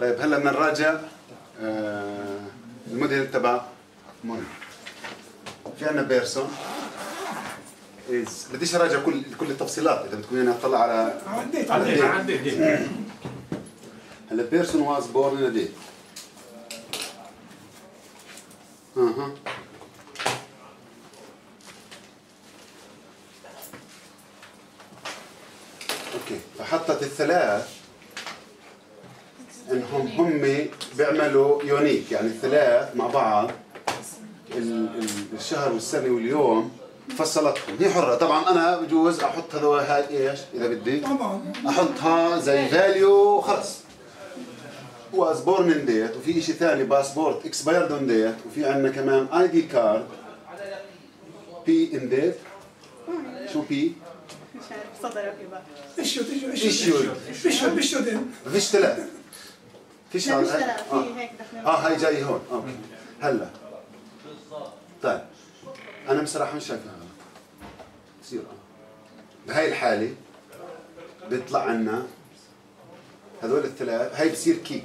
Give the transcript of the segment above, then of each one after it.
طيب هلا بدنا نراجع آه الموديل تبع منى في عندنا person. إذا بديش أراجع كل كل التفصيلات إذا بدكم أنا أطلع على عديت عديت. عديت هلا person was born in date. أها. okay فحطت الثلاث. انهم هم بيعملوا unique يعني الثلاث مع بعض ال- ال- الشهر والسنة واليوم فصلتهم هي حره طبعا أنا بجوز أحط هذول هاي إيش اذا بدي طبعا احطها زي value خلص was born in date وفي شيء ثاني passport expired on date وفي عندنا كمان ID card بي ان ديت شو بي؟ مش عارف صدر في بقى Issued. اشيو اشيو اشيو دين ما فيش ثلاث فيش لا مش؟ ثلاث آه. في هيك دخلنا آه هاي جاي هون. أوكي. هلا. طيب. أنا بصراحه مش شايفها. غلط بصير آه. بهاي الحالة بيطلع عنا هذول الثلاث هاي بصير كي.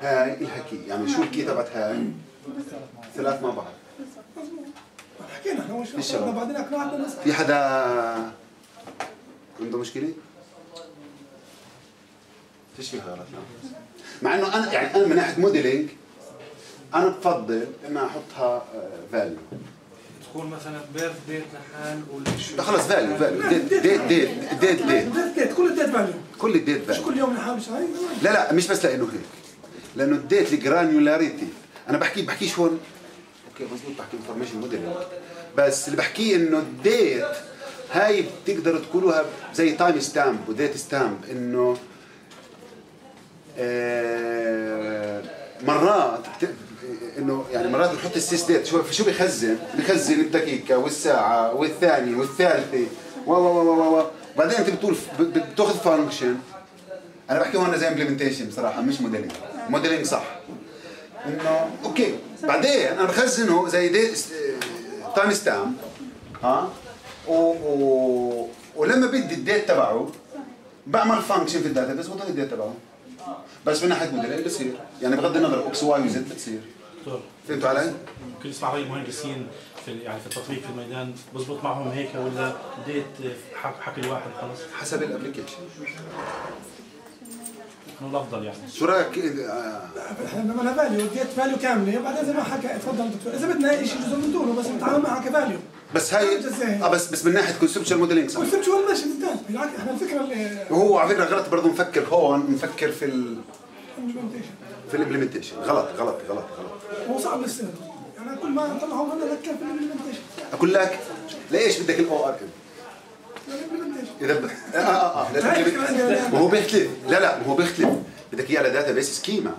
هاي إلها كي. يعني شو الكي تبعت هاي؟ ثلاث مع بعض. حكينا إحنا في مش شباب. بعدين في حدا عنده مشكلة؟ فيش فيها غلط لا مع إنه أنا يعني أنا من ناحية modeling أنا بفضل إني أحطها value تكون مثلا birth date لحال والشو خلص value value date date date date date كل ال date value كل ال date مش value كل يوم لحاله شهر لا لا مش بس لأنه هيك. لأنه ال date ال granularity أنا بحكي بحكيش هون. okay مزبوط بحكي information modeling بس اللي بحكيه إنه ال date هاي بتقدروا تقولوها زي timestamp و date stamp إنه آه، مرات بت- إنه يعني مرات بنحط ال sysdate شو شو بيخزن؟ بيخزن الدقيقة والساعة والثانية والثالثة. و و و و بعدين أنت بتقول بتاخذ function أنا بحكي هون زي implementation بصراحة مش modeling modeling صح. إنه okay. بعدين أنا بخزنه زي دي timestamp ها؟ و... و... ولما بدي ال date تبعه بعمل function في ال data بس بضل ال date تبعه. بس من ناحيه modeling بصير يعني بغض النظر إكس واي وزد بتصير. دكتور فهمتوا علي؟ ممكن يسمع رأي المهندسين في يعني في التطبيق في الميدان بزبط معهم هيك ولا date حق حكي الواحد خلص حسب ال application انه الأفضل يعني. شو رأيك؟ آه، إحنا بنعملها value date value كاملة. بعدين زي ما حكى تفضل دكتور. إذا بدنا شيء جزء من دونه بس بنتعامل معها ك value بس هاي آه بس بس من ناحية conception modeling صح؟ شو ماشي قدام بالعكس إحنا الفكرة اللي وهو على فكرة غلط برضه مفكر هون مفكر في ال. في ال implementation غلط غلط غلط غلط. هو صعب للسنه يعني كل ما طلعوا لنا نذكر في ال implementation أقول لك ليش بدك ال ORM اذا. آه آه آه لا تكلم- ما هو بيختلف. لا لا ما هو بيختلف. بدك إياه على database schema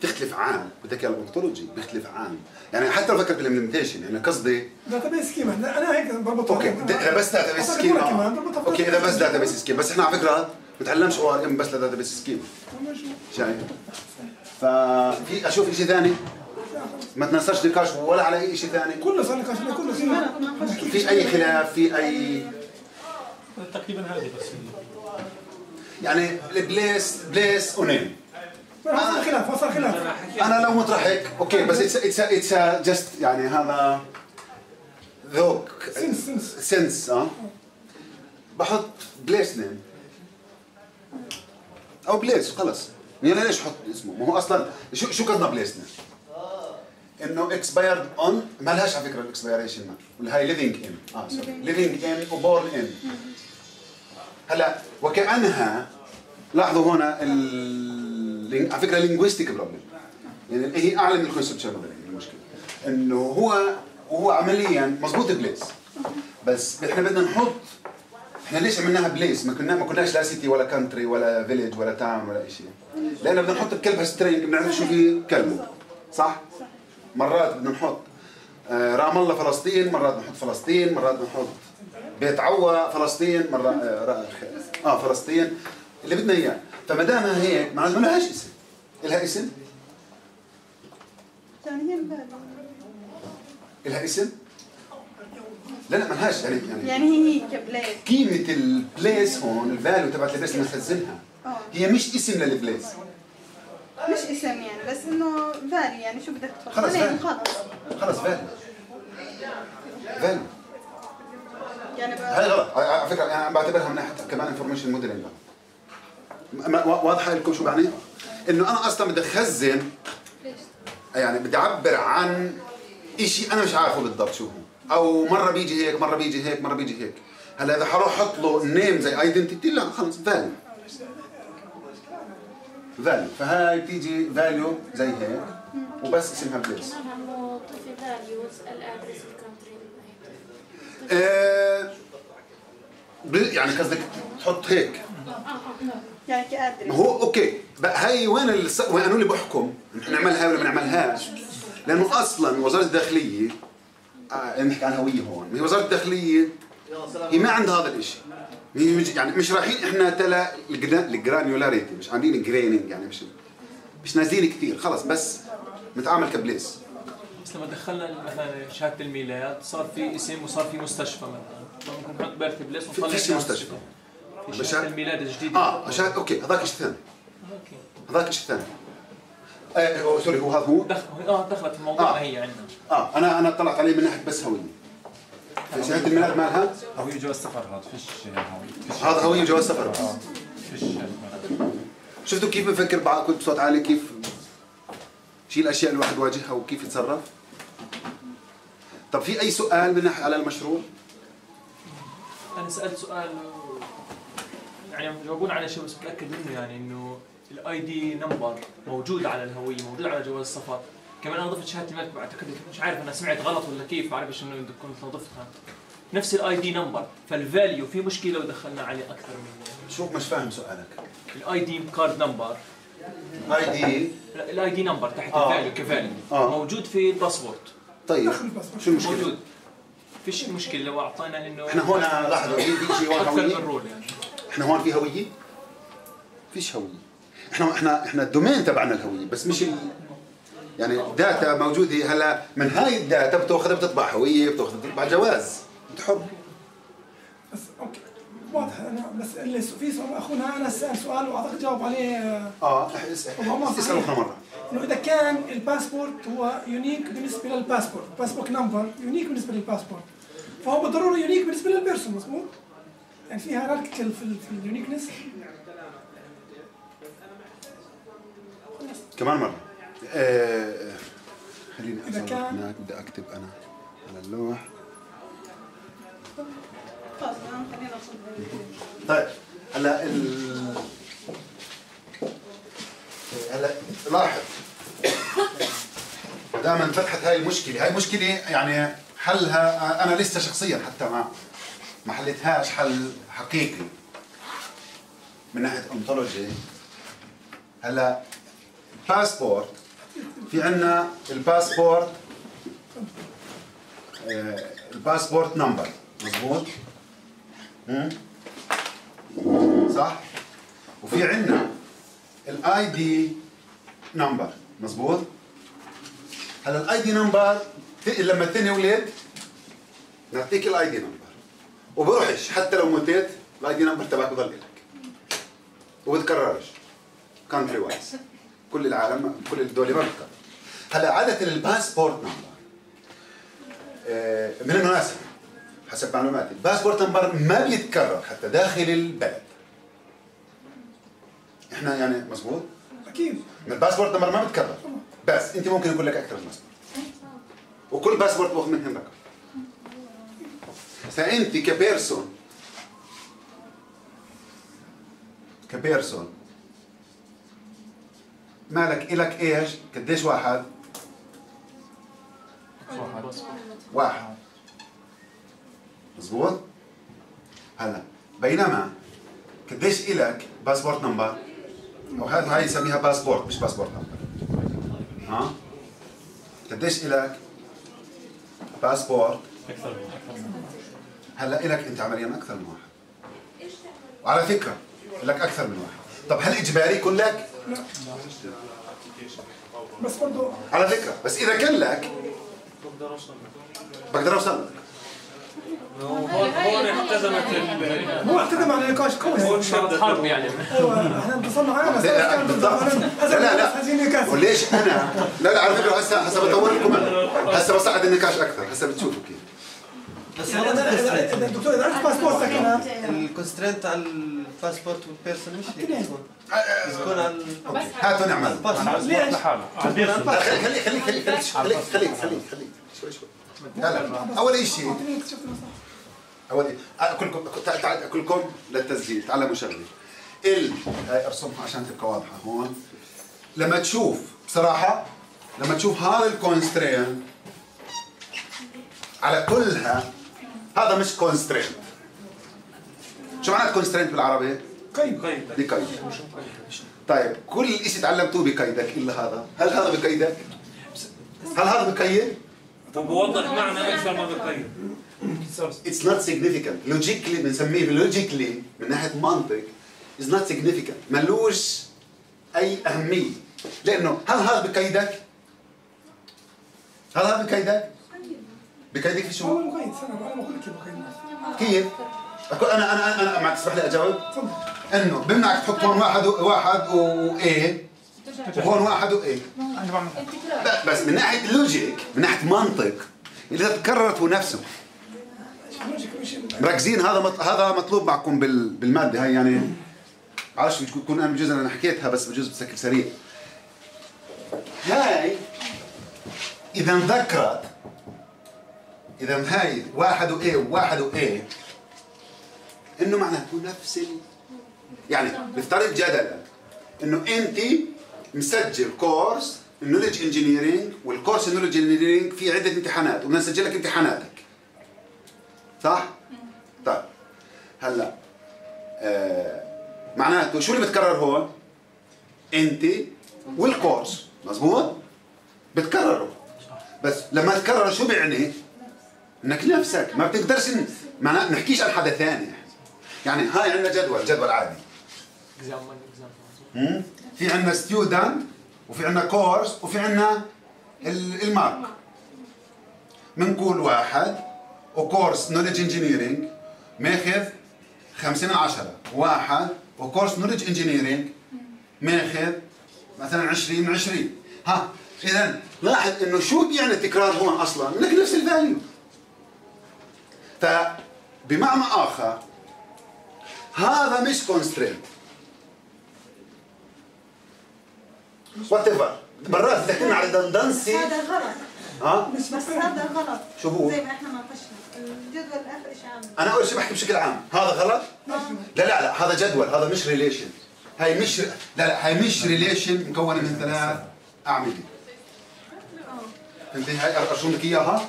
بتختلف عام. بدك إياه ال ontology بيختلف عام. يعني حتى لو فكر بال implementation يعني قصدي database schema أنا هيك بربطها. okay. إذا بس database schema okay إذا بس database schema بس إحنا على فكرة بنتعلمش ORM بس ل database schema شايف؟ ففي أشوف شيء ثاني؟ ما تنساش نقاش ولا على أي شيء ثاني؟ كله صار نقاش. كله فيش أي خلاف؟ في اي تقريبا هذه بس. يعني ال place place و name وصل خلاف وصل خلاف. أنا لو مطرح هيك okay بس it's it's it's just يعني هذا ذوق. sense sense sense آه بحط place name أو place خلص. يعني ليش أحط اسمه؟ ما هو أصلا شو شو قصدنا place name إنه expired on ما لهاش على فكرة ال expiration ولا هاي living in آه sorry living in و born in هلا وكأنها لاحظوا هنا. على فكرة linguistic problem يعني هي أعلى من ال conception المشكلة إنه هو وهو عمليا مضبوط place بس إحنا بدنا نحط إحنا ليش عملناها place ما كنا ما كناش لا city ولا country ولا village ولا town ولا شيء لأن بدنا نحط بقلبها string بنعرف شو في قلبه صح؟ مرات بدنا نحط رام الله فلسطين مرات بنحط فلسطين مرات بنحط بيت عوا فلسطين مرة آه, آه فلسطين. اللي بدنا إياه. فما دام هيك معناته ما لهاش اسم. لها اسم؟ يعني هي الباب لها اسم؟ لا لا ما لهاش يعني. يعني هي كبلاد قيمة البليس هون ال value تبعت ال place بنخزنها آه. هي مش اسم لل place. مش اسم يعني بس إنه value يعني شو بدك تحط خلص value. خلص. خلص value value يعني هاي غلط. على فكرة أنا عم بعتبرها من ناحية كمان information modeling واضحة لكم شو بعني؟ إنه أنا أصلا بدي أخزن يعني بدي أعبر عن شيء أنا مش عارفه بالضبط شو هو. أو مرة بيجي هيك مرة بيجي هيك مرة بيجي هيك. هلا إذا حروح أحط له name زي identity لا خلص value value فهاي بتيجي value زي هيك وبس اسمها place ال address ال country آه يعني قصدك تحط هيك. يعني هو أوكي. بقى هاي وين الس... وين اللي بحكم؟ نعملها ولا ما نعملهاش؟ لأنه أصلا وزارة الداخلية آه نحكي عن هويه هون. هي وزارة الداخلية هي ما عندها هذا الشيء هي يعني مش رايحين إحنا تلا ال granularity مش عاملين graining يعني مش مش نازلين كثير خلص بس نتعامل ك place بس لما دخلنا مثلا شهادة الميلاد صار في اسم وصار في مستشفى مثلا. ممكن نحط birth place ونطلع فيش مستشفى. في بس شهادة الميلاد الجديدة. آه عشان أوكي هذاك شيء ثاني؟ أوكي. هذاك شيء ثاني؟ آه هو- sorry هو هذا هو دخل آه دخلت في موضوعنا آه. هي عندنا. آه أنا أنا طلعت عليه من ناحية بس هوية. في شهادة الميلاد مالها هوية جواز سفر هذا فيش هذا هويه جواز سفر بس فيش شفتوا كيف بفكر كنت بصوت عالي كيف شي الأشياء اللي الواحد يواجهها وكيف يتصرف؟ طب في أي سؤال من ناحيه على المشروع؟ أنا سألت سؤال يعني جاوبونا على شيء بس متأكد منه يعني إنه ال ID number موجود على الهوية موجود على جواز السفر. كمان أنا ضفت شهادة الميلاد بعتقد مش عارف أنا سمعت غلط ولا كيف ما بعرفش إنه كنت ضفتها. نفس ال ID number فال value في مشكلة لو دخلنا عليه أكثر من شوف مش فاهم سؤالك. ال ID card number ID ال ID number تحت آه. ال value ك value آه. موجود في الباسبورت طيب. شو المشكلة؟ موجود. فيش مشكلة لو اعطينا إنه إحنا هون لاحظوا في في شيء هون أكثر من هويه role يعني. إحنا هون في هوية؟ فيش هوية. إحنا إحنا إحنا ال domain تبعنا الهوية بس مش ال... يعني data موجوده هلا من هاي ال data بتاخذها بتطبع هوية بتاخذها بتطبع جواز. أنت حر. بس أوكي. واضح. أنا بس اللي في سؤال أخونا أنا سال سؤال واعتقد جاوب عليه. آه اسال. أخرى مرة. إنه إذا كان الباسبورت هو يونيك بالنسبة للباسبورت الباسبورت نمبر يونيك بالنسبة للباسبورت فهو بالضرورة unique بالنسبة لل person مظبوط؟ يعني في hierarchical في, في ال uniqueness كمان مرة. آه خليني كان- هناك بدي أكتب أنا على اللوح آه، طيب هلا ال هلا لاحظ دائما فتحت هاي المشكلة هاي مشكلة يعني حلها أنا لسه شخصيا حتى ما ما حلتهاش حل حقيقي من ناحية ontology هلا باسبورت في عندنا الباسبورت ال passport number مظبوط؟ مم؟ صح؟ وفي عندنا ال ID number مظبوط؟ هلا ال ID number لما تنولد نعطيك ال ID number وبروحش حتى لو متيت ال ID number تبعك بضل لك وبتكررش. country wise كل العالم كل الدول ما بتكرر هلا عادة ال passport number آه، من المناسبه حسب معلوماتي. ال passport number ما بيتكرر حتى داخل البلد. إحنا يعني مزبوط؟ أكيد. ال passport number ما بتكرر بس أنت ممكن يكون لك أكثر من باسبورت وكل باسبورت باخذ منهم رقم. فأنت ك person ك person مالك إلك إيش؟ قديش واحد؟ واحد. مزبوط؟ هلا بينما قديش إلك passport number؟ هذا هاي نسميها باسبورت مش passport number. ها؟ قديش إلك باسبورت؟ أكثر من من هلا إلك أنت عمليا أكثر من واحد. وعلى فكرة لك أكثر من واحد. طب هل إجباري يكون لك بس برضه على فكرة بس إذا كان لك بقدر أوصل بقدر اوصل لك احتزمت ال- هو اعتدم على نقاش هون صارت شدت حرب يعني. أيوه إحنا انتصرنا على لا، لا،. هذا لا، لا. وليش أنا؟ لا لا على فكرة هسه هسه بطول لكم أنا. هسه بصعد النقاش أكثر. هسه بتشوفوا كيف. بس هو أنا إذا الدكتور إذا عرفت باسبورتك أنا الكونسترينت على الباسبورت والبيرسون مش هاتوا نعمل. الباسبورت ليش؟ لحاله. خليك خليك خليك خليك خليك خليك خليك خليك شوي شوي. لا لا أول شيء أول شيء كلكم تع- تع- كلكم للتسجيل. تعلموا شغله ال هاي ارسمها عشان تبقى واضحة. هون. لما تشوف بصراحة لما تشوف هذا ال constraint على كلها هذا مش constraint شو معنى constraint بالعربي؟ قيد بقيد طيب كل شيء تعلمتوه بقيدك إلا هذا هل هذا بقيدك؟ هل هذا بقيد؟ وبوضح معنى أكثر ما بقيد It's not significant logically بنسميه logically من ناحية منطق is not significant ملوش أي أهمية لأنه هل هذا بقيدك؟ هل هذا بقيدك؟ بقيدك في هو شو؟ مقيد سنه أنا بقول لك مقيد كيف؟ أقول أنا أنا أنا أنا ما تسمح لي أجاوب؟ تفضل. إنه بمنعك تحط هون واحد و- واحد و A. وهون واحد و A. ب- بس من ناحية لوجيك من ناحية منطق إذا تكررت هو نفسه. مركزين هذا. هذا مطلوب معكم بال... بالمادة هاي يعني معرفش بتكون أنا بجوز أنا حكيتها بس بجوز بشكل سريع. هاي إذا انذكرت إذا هاي واحد و A وواحد و A إنه معناته نفس ال... يعني نفترض جدلا إنه أنت مسجل course ال knowledge engineering وال course ال knowledge engineering في عدة امتحانات وبدنا نسجل لك امتحاناتك صح؟ طيب هلأ آه معناته شو اللي بتكرر هون؟ أنت وال course مزبوط؟ بتكرروا بس لما تكرر شو بيعني؟ إنك نفسك ما بتقدرش معناه نحكيش عن حدا ثاني يعني هاي عندنا جدول جدول عادي؟ في عندنا student وفي عندنا course وفي عندنا ال- ال mark. بنقول واحد و course knowledge engineering ماخذ 50 من 10 واحد و course knowledge engineering ماخذ مثلا 20 من 20 ها اذا لاحظ إنه شو بيعني التكرار هون أصلا؟ إنك نفس ال value فبمعنى آخر هذا مش constraint وات ايفر مرات كنا على دندنسي هذا غلط. ها؟ بس هذا غلط. شو هو؟ زي ما إحنا ناقشنا الجدول اخر شيء عنه أنا أول شيء بحكي بشكل عام. هذا غلط؟ لا لا لا هذا جدول هذا مش ريليشن هاي مش لا لا هاي مش ريليشن مكونة من ثلاث أعمدة. انت هاي أرسم لك إياها.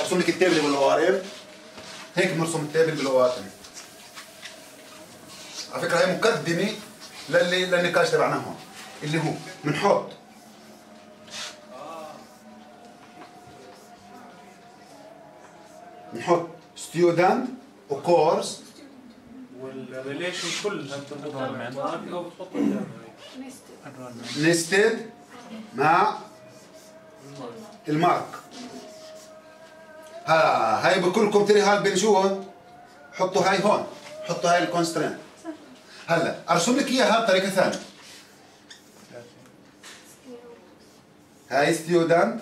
أرسم لك التابل بالقوارب هيك بنرسم التابل بالقوارب على فكرة هاي مقدمة للي للنقاش تبعنا هون اللي هو بنحط نحط ستودنت وكورس والريليشن كلها قدامها نستد مع المارك. ها هاي بكلكم تري هاي بين شو هون؟ حطوا هاي هون. حطوا هاي ال constraint هلا ارسم لك إياها بطريقة ثانية. هاي student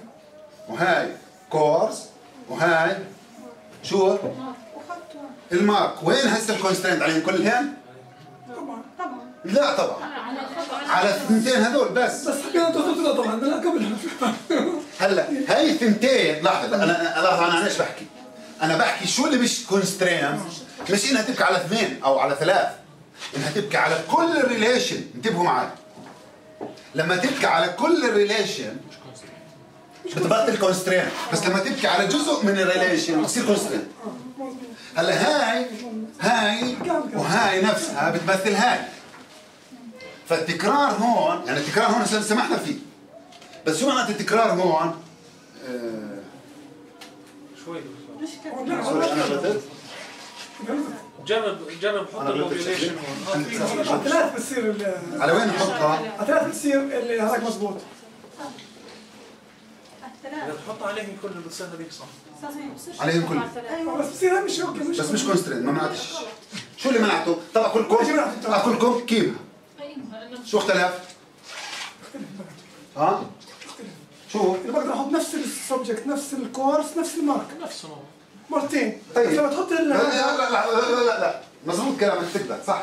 وهاي course وهاي شو؟ ال mark. وين هسه ال constraint عليهم؟ كلهن؟ طبعا طبعا لا طبعا. على الثنتين هذول بس. بس حكينا تخطيطنا طبعا لا قبل. هلا هاي الثنتين لحظة أنا لحظة أنا إيش بحكي؟ أنا بحكي شو اللي مش constraint مش إنها تيجي على اثنين أو على ثلاث. إنها تيجي على كل ال relation انتبهوا معي لما تيجي على كل ال relation بتبطل constraint بس لما تيجي على جزء من ال relation بتصير constraint هلا هاي هاي وهاي نفسها بتمثل هاي. فالتكرار هون يعني التكرار هون سمحنا فيه. بس شو معنات التكرار هون؟ آه، شوي. مش sorry أنا جرب جرب حط على ثلاث بتصير على وين نحطها؟ على ثلاث بتصير اللي هذاك مضبوط. إذا بتحط عليهم كل بتصير هذيك صح صحيح. عليهم كل. أيوه بس بصير مش okay مش بس مش constraint ما منعتش شو اللي منعته؟ طبعا كلكم كلكم كيف؟ شو اختلف؟ ها؟ شو؟ بقدر أحط نفس ال subject نفس ال course نفس ال mark نفسه هو. مرتين. طيب. بس لما تحط لا لا لا لا لا, لا, لا. مظبوط كلامك تقدر صح.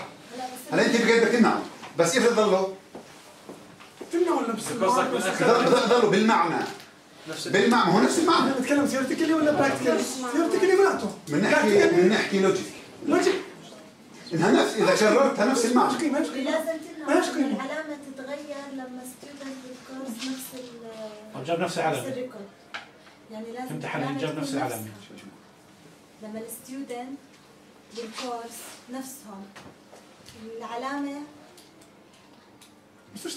هلا أنت بقدر تمنعه بس كيف ضلوا؟ تمنعوا نفس قصدك ال mark بالآخر. ضل- ضلوا بالمعنى. بالمعنى هو نفس المعنى. أنا بتكلم theoretically ولا practically؟ theoretically منعته بنحكي بنحكي logic logic إنها نفس إذا كررتها نفس المعنى. ماشي ماشي. لازم ماشي. تمنع قيمة. العلامة تتغير لما student بال course نفس ال جاب نفس ال record. يعني لازم امتحان العلامة جاب نفس العلامة. نفسها. لما ال student بال course نفسهم العلامة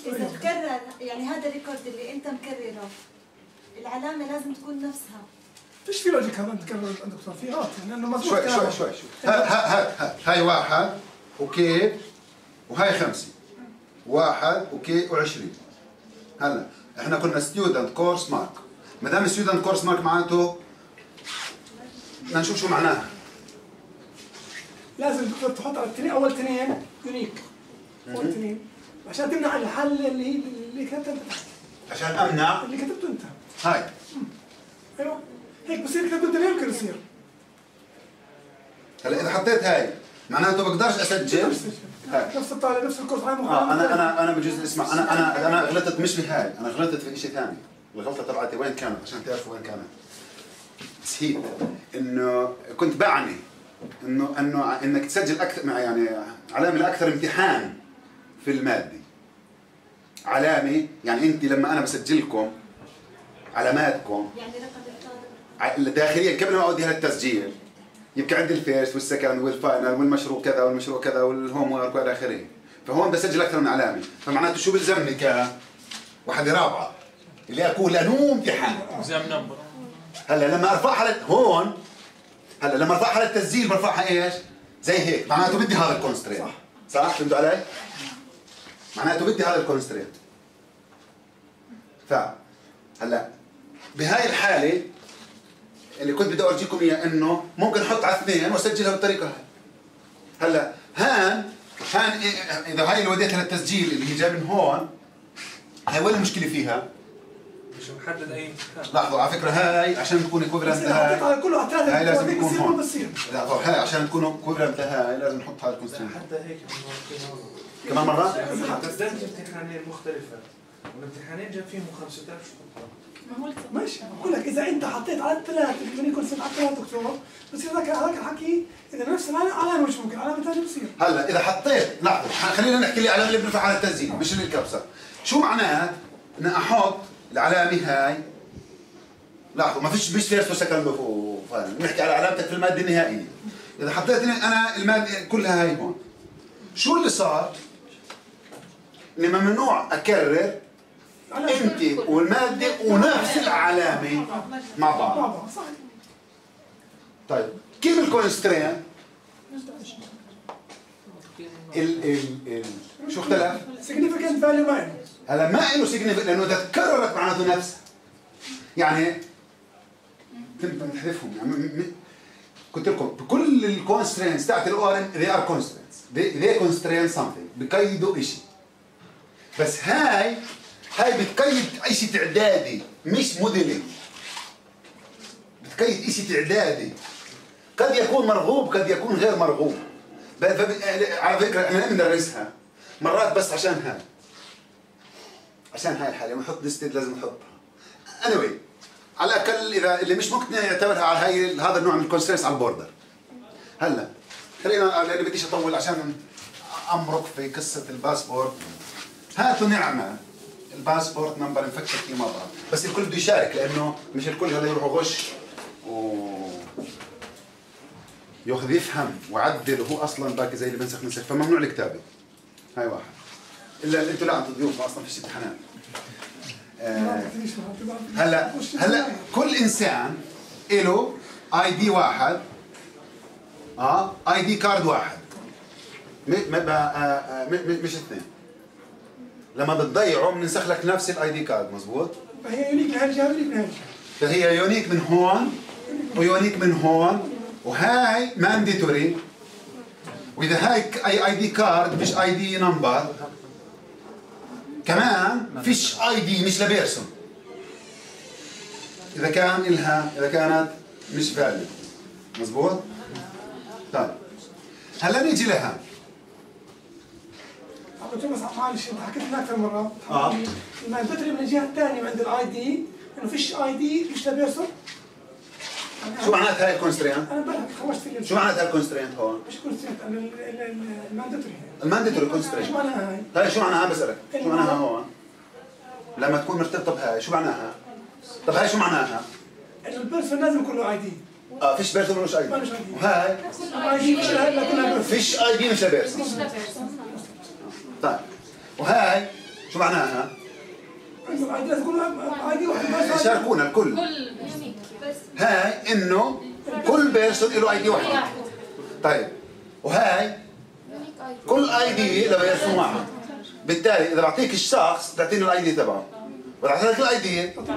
إذا تكرر يعني هذا ال record اللي أنت مكرره العلامة لازم تكون نفسها. فيش في logic هذا نتكرر دكتور في غلط يعني لأنه مضبوط شوي شوي. شوي شوي. ها ها ها ها. هاي واحد okay وهاي خمسة. واحد okay وعشرين. هلا إحنا كنا student course mark ما دام student course mark معناته بدنا نشوف شو معناها. لازم دكتور تحط على التنين. أول تنين unique. أول تنين. عشان تمنع الحل اللي هي اللي كتبت أنت. عشان امنع اللي كتبته أنت. هاي. أيوه. هيك بصير كتبته أنت. يمكن يصير. هلا إذا حطيت هاي معناته بقدرش أسجل. نفس هاي. نفس الطالب نفس الكورس. عام آه أنا أنا أنا بجوز اسمع. أنا أنا أنا غلطت مش بهاي أنا غلطت في شيء ثاني. الغلطة تبعتي وين كانت؟ عشان تعرفوا وين كانت. نسيت إنه كنت بعني إنه إنه إنك تسجل أكثر مع يعني علامة لأكثر امتحان في المادة. علامة يعني أنت لما أنا بسجلكم علاماتكم يعني داخليا قبل ما أودي هالتسجيل يبقى عندي ال first وال second وال final والمشروع كذا والمشروع كذا وال homework وإلى آخره. فهون بسجل أكثر من علامة. فمعناته شو بلزمني ك وحده رابعة. اللي اكون لأنه امتحان. number. هلا لما ارفعها لل... هون هلا لما ارفعها للتسجيل برفعها إيش؟ زي هيك معناته بدي هذا ال constraint صح صح فهمتوا علي؟ معناته بدي هذا ال constraint ف هلا بهاي الحالة اللي كنت بدي أورجيكم اياه إنه ممكن أحط على اثنين وأسجلها بالطريقة هاي هلا هان هان إذا هاي اللي وديتها للتسجيل اللي هي جاية من هون هاي وين المشكلة فيها؟ مش محدد أي امتحان لاحظوا على فكرة هاي عشان تكون حطيت لهاي. على كله على هاي لازم يكون هون. لا طب هاي عشان تكون equivalent لهاي لازم نحط هاي ال constraint حتى هيك كمان مرة؟ قدمت امتحانين مختلفة. والامتحانين جاب فيهم 5000 شو ماشي. بقول لك إذا أنت حطيت على الثلاث اللي يكون سبعة ثلاث دكتور بصير هذاك هذاك الحكي إذا نفس العلامه علامه مش ممكن علامه ثانية بصير. هلا إذا حطيت لحظة خلينا نحكي لي علامه اللي بنرفع على التسجيل مش اللي الكبسة. شو معناه إن أحط العلامة هاي. لاحظوا ما فيش مش first و second و final بنحكي على علامتك في المادة النهائية. إذا حطيت أنا المادة كلها هاي هون. شو اللي صار؟ إني ممنوع أكرر أنت والمادة ونفس العلامة مع بعض. طيب كيف ال constraint؟ ال ال ال شو اختلف؟ significant value minus هلا ما له significance لأنه اذا تكررت معناته نفسها يعني تم تحذفهم يعني قلت لكم بكل ال constraints تاعت ال ORM they are constraints. They, they constrain something. بقيدوا شيء بس هاي هاي بتقيد شيء تعدادي مش modeling بتقيد شيء تعدادي. قد يكون مرغوب قد يكون غير مرغوب. على فكرة إحنا بندرسها مرات بس عشان هاي. عشان هاي الحالة نحط listed لازم نحطها. Anyway على الأقل إذا اللي مش مقتنع يعتبرها على هاي هذا النوع من ال constraints على ال border. هلا خلينا لأني بديش أطول عشان أمرق في قصة الباسبورت هاتوا نعمة. ال passport number نفكر فيه بعض بس الكل بده يشارك لأنه مش الكل هلا يروح غش و ياخذ يفهم وعدل وهو أصلا باقي زي اللي بنسخ نسخ فممنوع الكتابه هاي واحد. إلا اللي أنتوا لا أنتوا ضيوف أصلا فيش امتحانات. آه، هلا هلا كل إنسان له ID واحد آه ID card واحد. م- م- ب- آه، آه، م- م- مش اثنين. لما بتضيعه بننسخ لك نفس ال ID card مزبوط؟ فهي unique لهي الجهه unique لهي الجهه فهي unique من هون و unique من هون وهاي mandatory واذا هاي اي ID card مش ID number كمان فيش ID مش ل person. إذا كان إلها إذا كانت مش valid مزبوط طيب. هلا نيجي لها. أبو بس معلش حكيت لنا أكثر مرة. آه. ال mandatory من الجهة الثانية عند ال ID إنه فيش ID مش ل person؟ شو معناتها هاي ال constraint أنا خوشت في شو معناتها ال constraint هون؟ مش constraint أنا ال- ال- ال- ال mandatory ال mandatory شو constraint معناها هاي؟ هاي شو معناها؟ بسألك شو معناها هون؟ لما تكون مرتبطة بهاي شو معناها؟ طب هاي شو معناها؟ إنه ال person لازم يكون له اي دي آه فيش person مش ID. وهاي person فيش ID مش ل person طيب. وهاي شو معناها؟ إنه ال ID لازم يكون ID واحد بس. شاركونا الكل. هاي إنه كل person له ID واحد. واحد طيب. وهاي كل ID له person واحد بالتالي إذا بعطيك الشخص بتعطيني ال ID تبعه. وإذا اعطيتك ال ID يبقى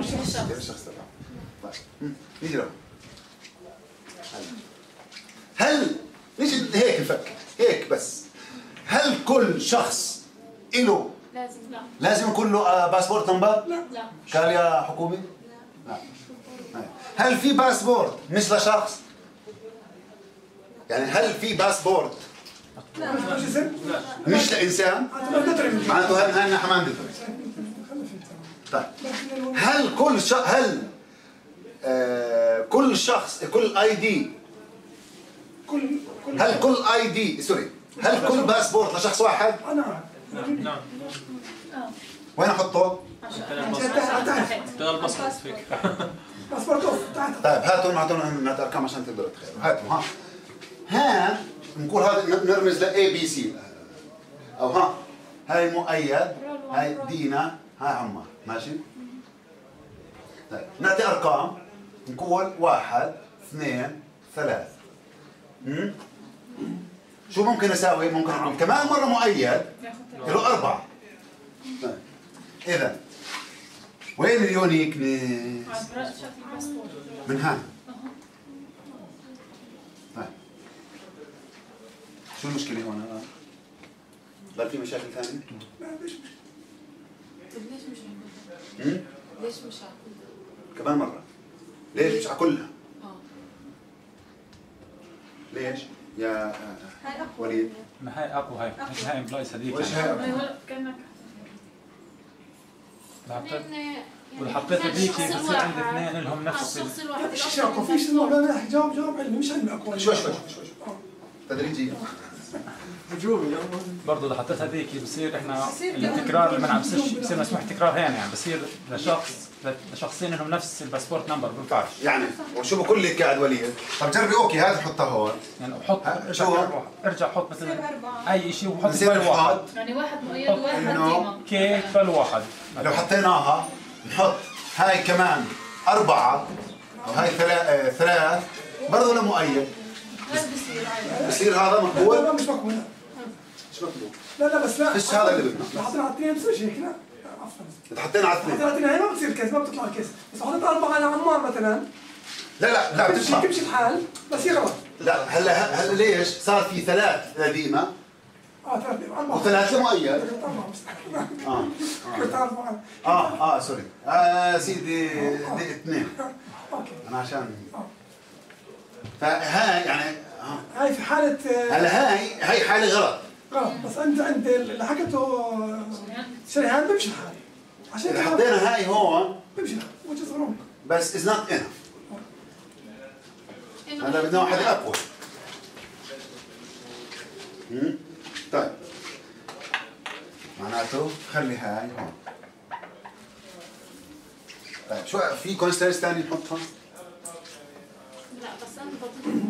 الشخص تبعه طيب. نيجي له هل نيجي هيك نفكر هيك بس. هل كل شخص له لازم. لا. لازم يكون له آه، passport number؟ لا. قال يا حكومي؟ لا هل في باسبورت مش لشخص؟ يعني هل في باسبورت مش الجهة. معناته نحن ما عندنا طيب هل كل ش... هل آه كل شخص كل ID كل هل كل ID sorry هل كل باسبورت لشخص واحد؟ أنا نعم وين أحطه؟ passport of تحت طيب هاتوا معطونا هنا ارقام عشان تقدروا تخيلوا هاتوا ها ها نقول هذا نرمز ل A B C أو ها هاي مؤيد هاي دينا هاي عمار ماشي طيب نعطي ارقام نقول واحد اثنين ثلاث مم؟ شو ممكن اساوي؟ ممكن كمان مره مؤيد له اربعه طيب اذا وين اليونيكنس؟ من هان طيب شو المشكلة هون؟ ضل في مشاكل ثانية؟ ليش مش؟ ليش مش عارف كمان مرة ليش مش على كلها؟ آه ليش؟ يا هاي أقوى وليد ما هاي أقوى هاي مش هاي امبلايز هذيك وإيش هاي؟ كأنك يعني وإذا حطيت هذيك الشخص بصير عندك الواحد. اثنين لهم آه، نفس ال- الشخص الواحد الأفضل شاكو فيش جاوب جاوب علمي مش علمي أقوى. شوي شوي شوي شوي. تدريجي. برضه اذا حطيت هذيك بصير إحنا التكرار اللي ما بصير مسموح تكرار هين يعني بصير لشخص لشخصين لهم نفس ال passport number ما بينفعش يعني وشو بقول لك قاعد وليد؟ طب جربي okay هذا حطها هون. يعني حط ارجع شو؟ ارجع حط مثلا أي شيء وحط بصير بال واحد. يعني واحد مؤيد وواحد ديما كيك بال واحد. لو حطيناها نحط هاي كمان أربعة وهاي ثلاث ثلاث. برضه لا مؤيد. بصير هذا لا مقبول مش مقبول. لا. مش مقبول. لا لا بس لا فيش هذا اللي بدنا. حطينا على اثنين بصيرش هيك لا عفوا. إذا حطينا على اثنين على اثنين هي ما بتصير كيس ما بتطلع كيس. بس حطيت اربعه على عمار مثلا. لا لا لا بتمشي بتطلع تمشي الحال بس هي غلط لا هلا هلا ليش؟ صار في ثلاث قديمة آه ثلاث أربعة. وثلاثة مؤيد. آه أربعة. آه آه سوري. آه سيدي دي اثنين. أوكي. أنا عشان فهاي يعني آه. هاي في حالة آه، هلا هاي هاي حالة غلط. غلط. بس أنت عند اللي حكته آه، شريهان بيمشي الحال. عشان إذا كده حطينا هاي هون بيمشي الحال which is wrong. بس is not enough إنه هذا بدنا واحد أقوى؟ طيب. معناته خلي هاي هون. طيب شو في constraints ثاني نحطها لا بس أنا بضيف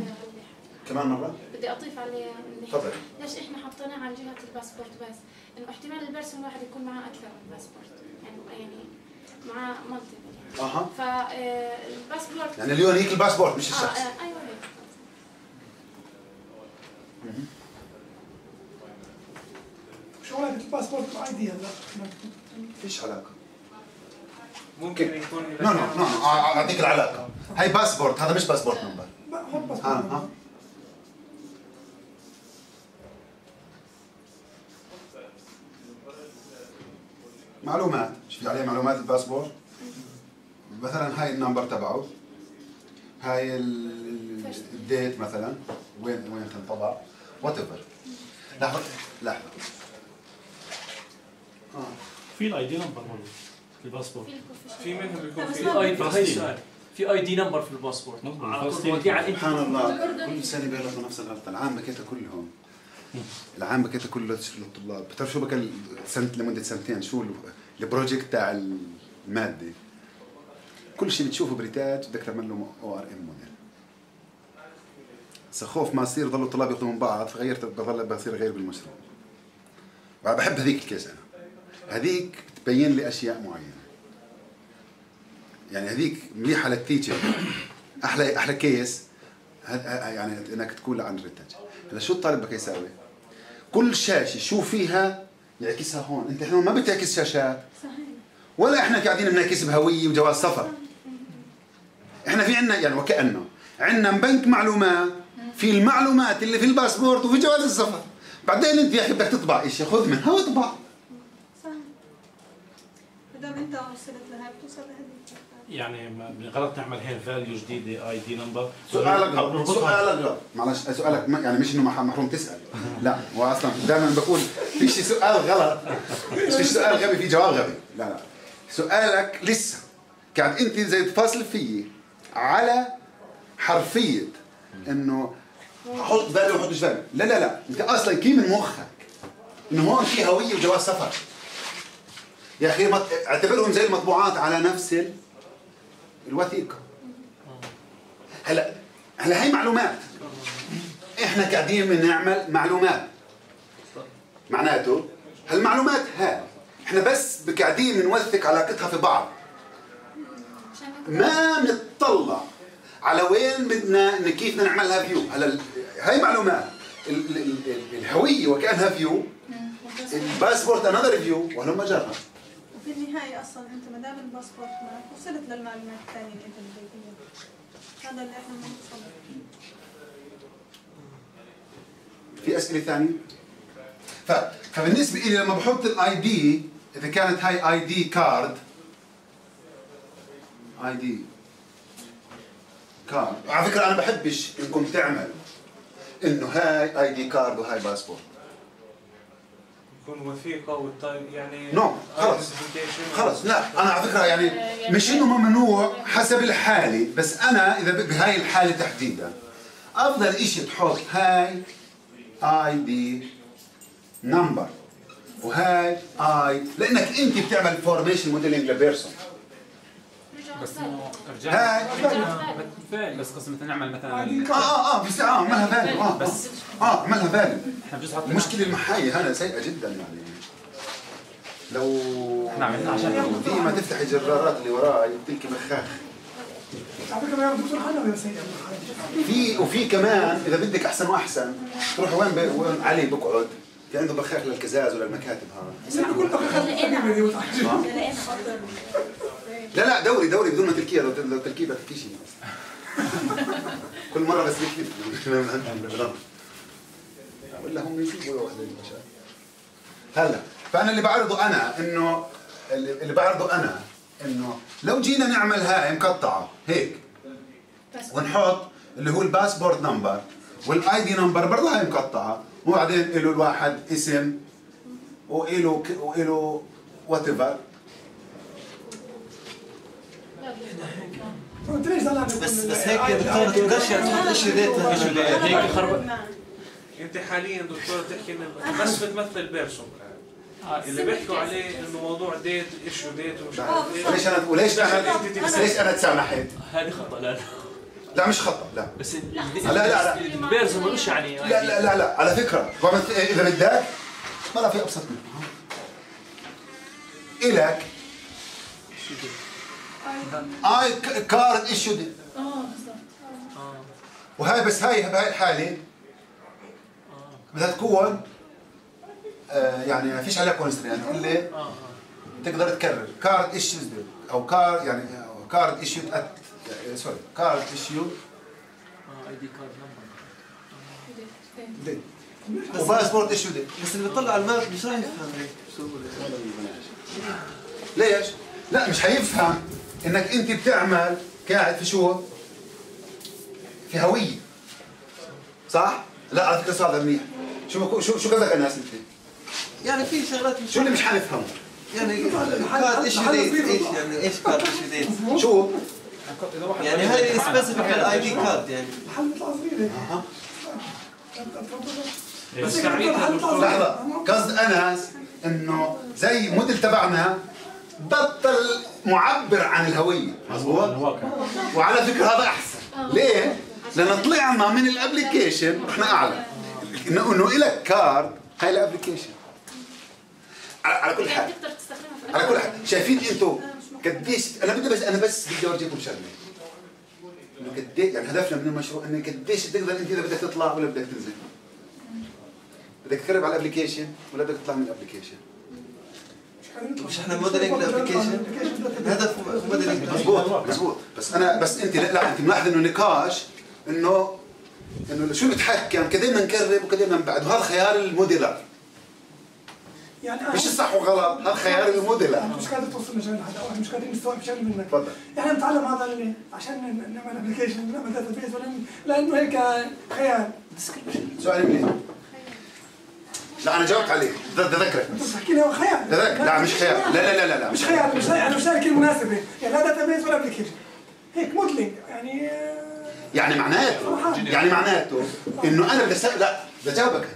كمان مرة؟ بدي اضيف عليه تفضل. ليش إحنا حطيناه على جهة الباسبورت بس؟ إنه احتمال ال person الواحد يكون معاه أكثر من باسبورت يعني multiple يعني أها. فالباسبورت يعني اليوم هيك الباسبورت مش الشخص. آه، أيوه هيك. شو علاقه ال passport بال ID هلا فيش علاقة. ممكن يكون no no no أعطيك العلاقة. هاي باسبورت هذا مش passport number. ها ها معلومات. في عليه معلومات الباسبور. مثلا هاي ال number تبعه. هاي ال- ال- ال date مثلا. وين وين تنطبع whatever لحظة. لحظه في ال ID number في الباسبورت في منهم بيكون في في اي. السؤال. في ID number في الباسبورت سبحان الله. كل سنة بيغلطوا نفس الغلطة. العام بكيتها كلهم. العام بكيتها كله للطلاب. بتعرف شو بكى سنة؟ لمدة سنتين. شو ال- ال project تاع المادة. كل شيء بتشوفه بريتاج بدك تعمل له ORM model خوف ما يصير ضلوا الطلاب ياخذوا من بعض فغيرت بضل بصير غير بالمشروع. بحب هذيك ال case أنا. هذيك بتبين لي أشياء معينة. يعني هذيك مليحة لل teacher أحلى أحلى case. يعني إنك تكون عن الريتاج هلا شو الطالب بك يساوي؟ كل شاشة شو فيها يعكسها هون. انت هون ما بتعكس شاشات. ولا إحنا قاعدين بنعكس بهوية وجواز سفر. إحنا في عنا يعني وكأنه عنا بنك معلومات في المعلومات اللي في الباسبورت وفي جواز السفر. بعدين انت يا أخي بدك تطبع شيء خذ منها واطبع. صح ما دام انت وصلت لهي بتوصل لهذيك يعني غلط نعمل هين value جديده ID number سؤالك غلط. سؤالك غلط. معلش سؤالك يعني مش إنه مح- محروم تسأل. لا هو أصلا دائما بقول في شيء سؤال غلط. مش في سؤال غبي في جواب غبي. لا لا. سؤالك لسه قاعد أنت زي تفاصل فيي على حرفية إنه حط بالي وحط مش بالي لا لا لا. أنت أصلا كي من مخك إنه هون في هوية وجواز سفر. يا أخي اعتبرهم زي المطبوعات على نفس ال- الوثيقة. هلا هلا هي معلومات. إحنا قاعدين بنعمل معلومات. معناته؟ هالمعلومات هاي. إحنا بس قاعدين بنوثق علاقتها في بعض. ما بنطلع على وين بدنا كيف بدنا نعملها view هلا هاي معلومات. ال- ال- ال- الهوية وكأنها view ال passport another view وهلم جرى. وفي النهاية أصلا أنت ما دام الباسبورت معك وصلت للمعلومات الثانية اللي أنت بدك إياها هذا اللي إحنا بنوصل. في أسئلة ثانية؟ ف... فبالنسبة لي لما بحط ال ID إذا كانت هاي ID card ID card على فكرة أنا بحبش إنكم تعمل إنه هاي ID card وهاي باسبورت. يكون وثيقة يعني no خلص. خلص لا أنا على فكرة يعني مش إنه ممنوع حسب الحالة بس أنا إذا ب- بهاي الحالة تحديدا أفضل إشي تحط هاي اي دي نمبر وهاي اي لأنك أنت بتعمل فورميشن موديلنج لبيرسون بس إنه هاي ارجع بس قصة مثلا نعمل مثلا. آه آه آه بس آه اعملها فاليو آه بس. آه بجوز حطينا المشكلة المحاية هنا سيئة جدا يعني. لو إحنا عملنا عشان دي ما تفتح الجرارات اللي وراي بتلكي مخاخ. في وفي كمان إذا بدك أحسن وأحسن تروح وين, ب... وين علي بقعد. في عنده بخاخ للكزاز وللمكاتب هذا. دي وتحجيب لا لا دوري دوري بدون ما تلكيه لو لو تلكيه شيء. كل مرة بس بكتب ولا هم يجيبوا واحدة المشاكل. هلا فأنا اللي بعرضه أنا إنه اللي بعرضه أنا إنه لو جينا نعمل هاي مقطعة هيك ونحط اللي هو ال passport number وال ID number برضه هاي مقطعة وبعدين له الواحد اسم وإله. وإله whatever بس بس هيك يا دكتور تقدرش يعني تحط شيء data هيك خرب أنت حاليا دكتور بتحكي إنه بس بتمثل person اللي بيحكوا عليه إنه موضوع date issue date ومش عارف إيه. وليش أنا وليش أنا بس ليش أنا تسامحت؟ هذه خطأ لا لا. مش خطأ لا. بس لا لا لا البيرسون ملوش يعني لا لا لا, لا. على فكرة إذا بدك ما في أبسط منه. إلك. آي كارد ايشو دي؟ آه بالضبط. وهاي بس هاي بهاي الحالة. بدها تكون آه يعني ما فيش عليها كونستر يعني تقول لي تقدر تكرر. كارد ايشوز أو كار يعني كارد ايشو سوري كارد ايشو آه آي دي كارد نمبر. وباسبورت ايشو دي. بس اللي بيطلع على الماب مش راح يفهم. ليش؟ لا مش حيفهم. إنك أنت بتعمل قاعد في شو؟ في هوية. صح؟ لا على فكرة صار منيح. شو شو شو قصدك الناس انت؟ يعني في شغلات مش شو اللي مش حنفهمه؟ يعني card issue date إيش يعني؟ إيش card issue date شو؟ يعني هاي specific لل ID card يعني الحل بيطلع صغير بس لحظة. قصد انس إنه زي موديل تبعنا بطل معبر عن الهوية. مظبوط؟ وعلى فكرة هذا أحسن. ليه؟ لأن طلعنا من ال application رحنا أعلى. إنه انه لك card هاي ال application على كل حال. تقدر تستخدمها في على كل حال. شايفين أنتم قديش أنا بدي بس أنا بس بدي أورجيكم شغلة. إنه قديش يعني هدفنا من المشروع إنه قديش تقدر أنت إذا بدك تطلع ولا بدك تنزل. بدك تقرب على ال application ولا بدك تطلع من ال application مش إحنا modeling ال application الهدف modeling مزبوط مزبوط بس أنا بس انت لا, لا أنت ملاحظ إنه نقاش انه إنه شو بتحكم؟ كدينا نقرب وكدينا نبعد وهذا خيار ال modeler. يعني مش الصح وغلط هذا خيار ال modeler. مش قادر توصل لشغله حدا واحد مش قادرين نستوعب شغله منك. تفضل. إحنا نتعلم هذا ليه؟ عشان ن- نعمل application نعمل database لأنه هيك خيال سؤال منيح لا أنا جاوبت عليه تذكرك انت بتحكي لي هو خيال. تذكر لا مش خيار لا لا لا لا, لا. مش خيال مش أنا مش لاقي الكلمة مناسبه يعني لا database ولا application هيك modeling يعني آه، يعني معناته يعني معناته إنه أنا بدي لا بدي اجاوبك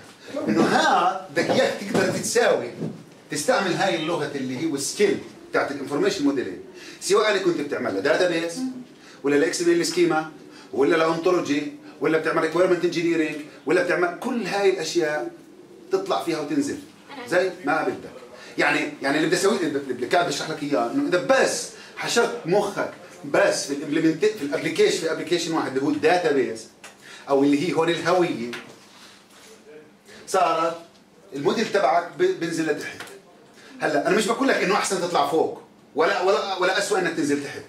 إنه ها بدك إياك تقدر تتساوي تستعمل هاي اللغة اللي هي ال skill بتاعت ال information modeling سواء كنت بتعمل لها database ولا ال XML schema ولا ال ontology ولا بتعمل requirement engineering ولا بتعمل كل هاي الأشياء. تطلع فيها وتنزل. زي ما بدك. يعني يعني اللي بدي أسويه اللي كان بشرح لك إياه إنه إذا بس حشرت مخك بس في ال implement في ال application في application واحد اللي هو ال database أو اللي هي هون الهوية صارت الموديل تبعك ب- بنزل لتحت. هلأ أنا مش بقول لك إنه أحسن تطلع فوق ولا ولا ولا اسوء إنك تنزل تحت.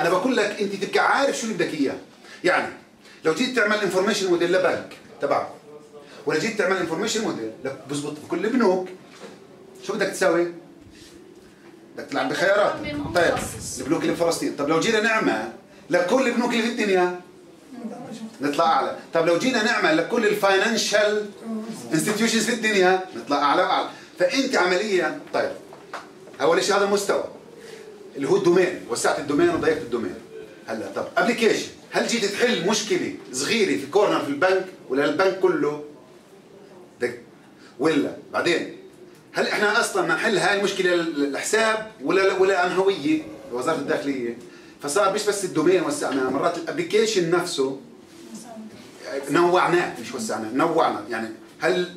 أنا بقول لك أنت تبقى عارف شو اللي بدك إياه. يعني لو جيت تعمل information model لبنك تبعك ولا جيت تعمل information model لك بزبط. في كل البنوك شو بدك تسوي؟ بدك تلعب بخيارات. طيب البنوك اللي بفلسطين طب لو جينا نعمل لكل البنوك اللي في الدنيا. نطلع أعلى. طب لو جينا نعمل لكل ال financial institutions في الدنيا نطلع أعلى وأعلى. فأنت عمليا طيب أول شيء هذا المستوى. اللي هو ال domain وسعت ال domain وضيقت ال domain. هلا طب application هل جيت تحل مشكلة صغيرة في corner في البنك ولا البنك كله ولا بعدين؟ هل إحنا أصلا نحل هاي المشكلة الحساب ولا ولا عن هويه وزارة الداخلية. فصار مش بس ال domain وسعناه مرات ال application نفسه نوعناه مش وسعناه نوعنا. يعني هل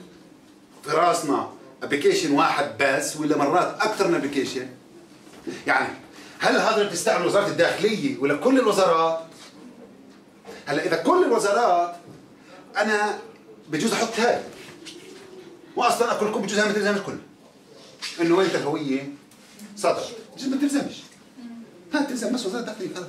في راسنا application واحد بس ولا مرات أكثر من application يعني هل هذا بتستعمل وزارة الداخلية ولا كل الوزارات؟ هلا إذا كل الوزارات أنا بجوز أحط هاي. واصلا اقول لكم بجوز هاي ما تلزمش كلها إنه وين الهويه صدر. بجوز ما تلزمش. ها تلزم بس وزارة الداخلية خلاص.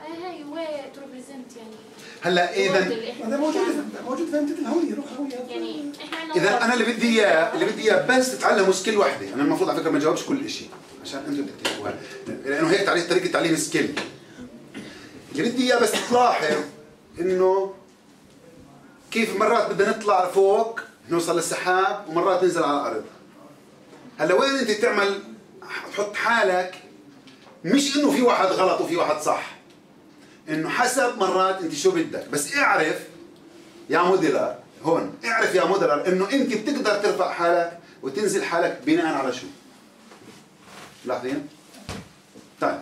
هاي هاي to represent يعني؟ هلا اذا هذا موجود موجود في امتداد الهويه روح هوية. يعني إحنا إذا أنا اللي بدي اياه اللي بدي إياه بس تتعلموا skill وحدة. أنا المفروض على فكرة ما جاوبش كل شيء عشان أنتم بدك تكتبوها لأنه هيك تعريف طريقة تعليم skill. اللي بدي إياه بس تلاحظ إنه كيف مرات بدنا نطلع فوق نوصل للسحاب ومرات ننزل على الأرض. هلا وين أنت تعمل تحط حالك؟ مش إنه في واحد غلط وفي واحد صح. إنه حسب مرات أنت شو بدك. بس اعرف يا modeler هون اعرف يا modeler إنه أنت بتقدر ترفع حالك وتنزل حالك بناء على شو؟ ملاحظين طيب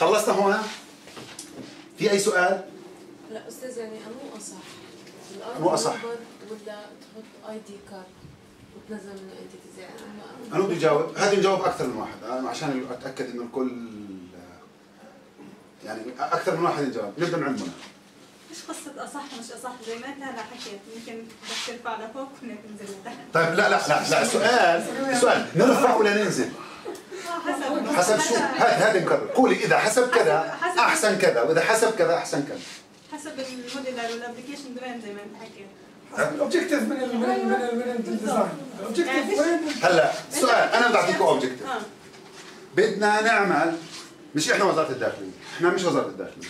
خلصنا هون؟ في أي سؤال؟ لا أستاذ يعني انو اصح أنو أصح؟ ولا تحط ID card وتنزل من entities يعني أنو- أنا بدي اجاوب هذا نجاوب أكثر من واحد. عشان أتأكد إنه الكل يعني أكثر من واحد يجاوب. نبدأ من عندنا. مش قصة أصح مش أصح. زي ما أنت هلا حكيت. ممكن بدك ترفع لفوق وهناك تنزل لتحت؟ طيب لا لا لا لا السؤال السؤال نرفع ولا ننزل؟ حسب. حسب شو؟ هذا هذا نكرر قولي إذا حسب كذا أحسن كذا وإذا حسب كذا أحسن كذا. حسب ال model وال application domain زي ما أنت حكيت ال objective من ال من ال من ال من ال design ال objective وين؟ هلا سؤال أنا بدي أعطيكم objective آه. بدنا نعمل مش إحنا وزارة الداخلية إحنا مش وزارة الداخلية.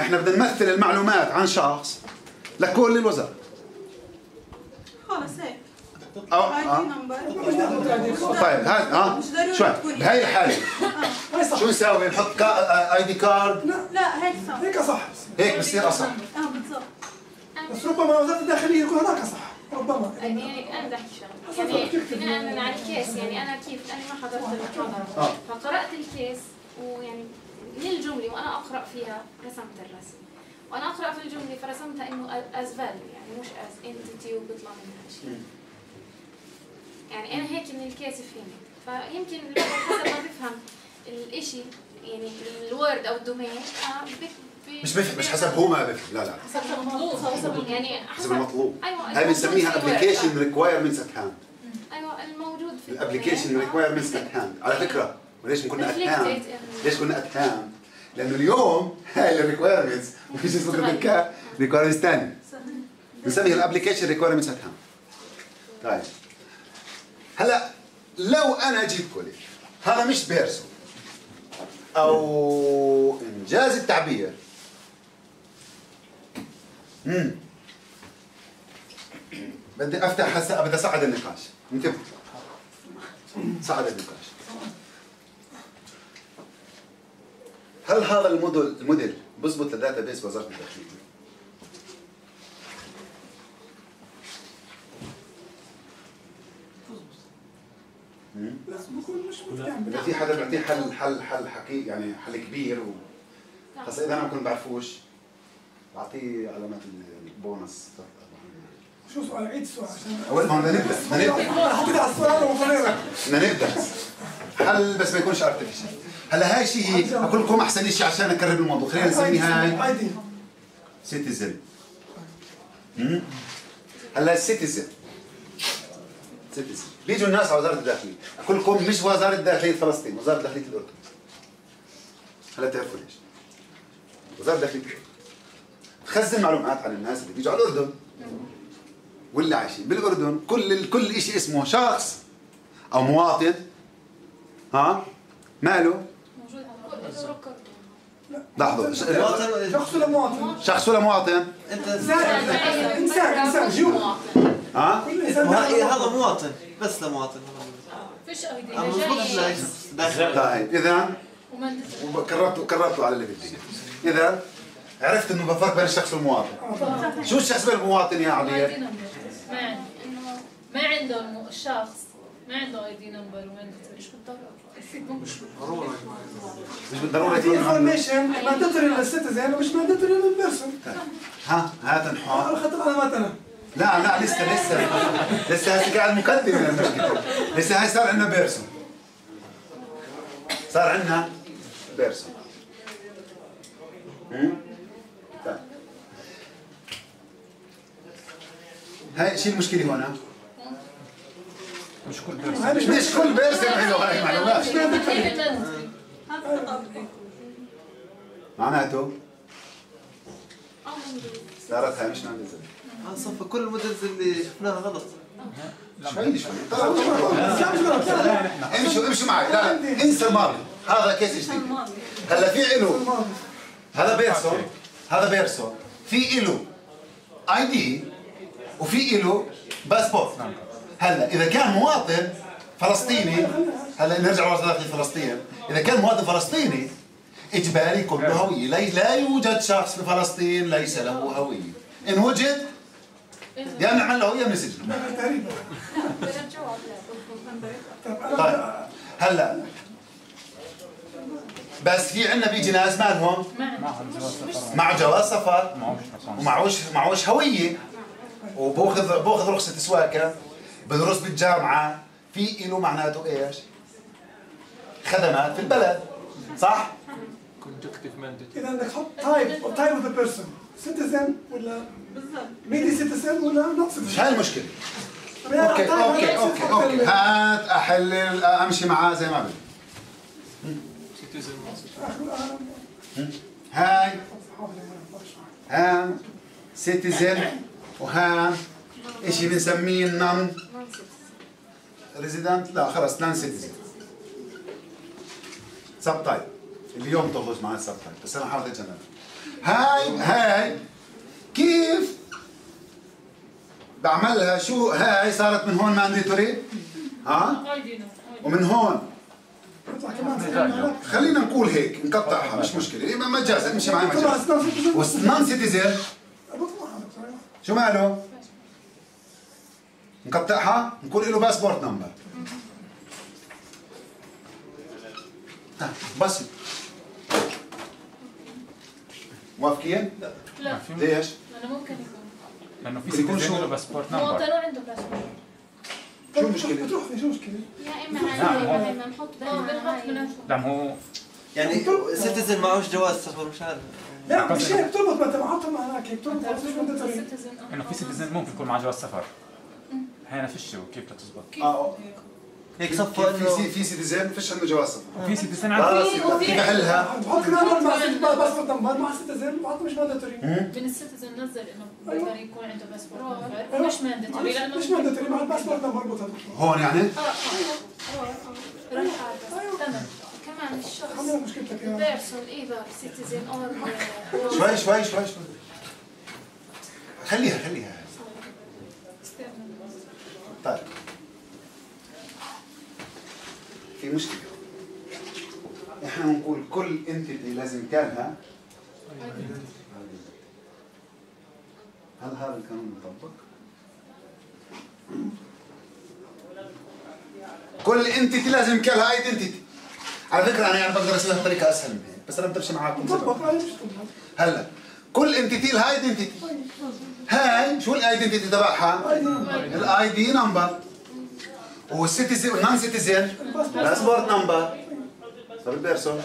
إحنا بدنا نمثل المعلومات عن شخص لكل الوزاره خلص هيك. أو آه. طيب هذا آه مش ضروري شوي تكون بهي صح شو نساوي؟ نحط ID card لا هيك صح. هيك صح هيك بصير أصح. آه بالضبط. بس ربما وزارة الداخلية يكون هذاك صح ربما. يعني أنا بدي أحكي شغلة. يعني بناء على ال case يعني أنا كيف أنا ما حضرت المحاضرة. آه. فقرأت ال case ويعني من الجمله وأنا أقرأ فيها رسمت الرسم. وأنا أقرأ في الجملة فرسمتها إنه as value يعني مش as entity وبيطلع منها شيء. يعني أنا هيك من ال case فهمت فيمكن الواحد حسب ما بفهم الإشي يعني ال word أو ال domain آه مش بفهم مش حسب هو ما بفهم لا لا. حسب المطلوب حسب يعني حسب المطلوب أيوه هاي بنسميها. ابلكيشن ريكوايرمنتس ات هاند أيوه الموجود في ال application requirements at hand على فكرة وليش قلنا at hand ليش قلنا at hand لأنه اليوم هاي ال requirements مش اسمه ذكاء requirements ثانية بنسميها ال application requirements at hand طيب. هلا لو أنا جيت قلت هذا مش بيرسون أو إنجاز التعبير. امم بدي أفتح هسه بدي اصعد النقاش. انتبهوا صعد النقاش. هل هذا الموديل الموديل بزبط لداتا بيس وزارة الداخليه؟ بس بكون مش متكامل إذا في حدا بيعطيه حل حل حل حقيقي يعني حل كبير و هسا إذا أنا ما كنت بعرفوش بعطيه علامات البونص. شو سؤال؟ عيد السؤال عشان أول ما بدنا نبدأ بدنا نبدأ. حطيت على السؤال بدنا نبدأ. حل بس ما يكونش ارتفيشال هلا هاي شيء أقول لكم أحسن شيء عشان اكرر الموضوع. خلينا نسميها هاي. سيتيزن هلا السيتيزن سيتيزن بيجوا الناس على وزارة الداخلية. أقول لكم مش وزارة داخليه فلسطين وزارة داخليه الأردن. هلا تعرفوا ليش. وزارة داخليه الأردن. تخزن معلومات عن الناس اللي بيجوا على الأردن. واللي عايشين بالأردن. كل كل شيء اسمه شخص أو مواطن ها؟ ماله؟ موجود. لحظه شخص ولا مواطن؟ شخص ولا مواطن؟ انت انسان انسان انسان جيوب. ها؟ إيه، هذا مواطن بس لمواطن فيش أي دي أنا مضبوط لا داخل. طيب إذا ومن وكررته كررته على اللي بدي إذا عرفت إنه بفرق بين الشخص والمواطن. شو الشخص بين المواطن يا دي نمبر ما عنده ما عنده الم- الشخص. ما عنده اي دي نمبر وما عنده مش مش بالضرورة يكون عنده information mandatory لل citizen ومش mandatory لل person ها هات نحط أنا اخذت علامات أنا لا لا لسه لسه. لسه هسه قاعد مقدم من المشكلة لسه هاي صار عندنا person صار عندنا person؟ طيب. هاي شو المشكلة هنا؟ مش كل person هاي مش مش كل person عنده هاي المعلومات معناته؟ صارت هاي مش نازله عن صف كل ال models اللي شفناها غلط. شوي شوي امشوا امشوا معي. لا انسى الماضي. هذا case جديد. هلا في له هذا person هذا person في له اي دي وفي له باسبور هلا إذا كان مواطن فلسطيني هلا نرجع لوزاره فلسطين إذا كان مواطن فلسطيني إجباري يكون له هويه لا يوجد شخص في فلسطين ليس له هويه إن وجد يا من سجنه. تقريبا برجعوا على بلاده طيب هلا. بس في عندنا بيجي ناس مالهم معهم جواز سفر. معه جواز سفر. معهوش رقم ومعوش معوش هوية. وباخذ باخذ رخصة سواقه بدرس بالجامعة. في له معناته إيش؟ خدمات في البلد. صح؟ كونجكتيف مانديت إذا بدك تحط تايب تايب اوف ذا بيرسون سيتيزن ولا بالضبط. ميدي سيتيزن ولا نوت مش سيتيزن هاي المشكلة. أوكي أوكي أوكي أوكي هات أحلل أمشي معاه زي ما بدي. هاي. هان citizen. وهان اشي بنسميه non resident؟ لا خلص non citizen. subtype اليوم تخلص مع ال subtype بس أنا حاطط جنب. هاي هاي. كيف؟ بعملها. شو؟ هاي صارت من هون mandatory ها؟ ومن هون. خلينا نقول هيك نقطعها مش مشكلة. ما مجاز امشي معي مجاز والنون سيتيزن شو ماله؟ نقطعها نقول له باسبورت نمبر بسيط. موافقين؟ لا. ليش؟ أنا ممكن يكون. لأنه في يكون سيتيزن شو؟ باسبورت مواطن نمبر وعنده باسبور شو المشكلة؟ بتروح في شو مشكله؟ يا إما هاي يا إما نحط من لا ما هو يعني سيتيزن معهوش جواز سفر مش عارف. لا مش هيك بتربط ما تبعتهم هناك هيك بتربط إنه في سيتيزن ممكن يكون معه جواز سفر. هنا فيش كيف بتزبط آه هيك صفوا في انه سي في سيتيزن فيش عنده جواز سفر في سيتيزن خلاص عادي. يبقى كيف احلها؟ بحط كمان مع باسبورت نمبر مع سيتيزن بحط مش مانداتوري من السيتيزن نزل إنه بقدر يكون عنده passport number مش mandatory لأنه مش mandatory مع الباسبورت نمبر هون يعني؟ آه آه. تمام. كمان الشخص. مشكلتك يا person either citizen or شوي شوي شوي شوي. خليها خليها طيب في مشكلة. إحنا نقول كل entity لازم كانها. هل هذا القانون مطبق؟ كل entity لازم كانها identity على فكرة أنا يعني بقدر اسويها بطريقة أسهل من هيك بس أنا بمشي معاكم هلا كل entity لها identity هاي شو ال identity تبعها؟ ال ID number وال citizen وال non citizen passport number طب ال person